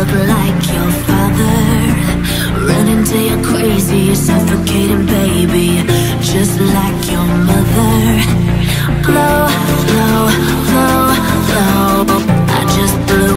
celebrate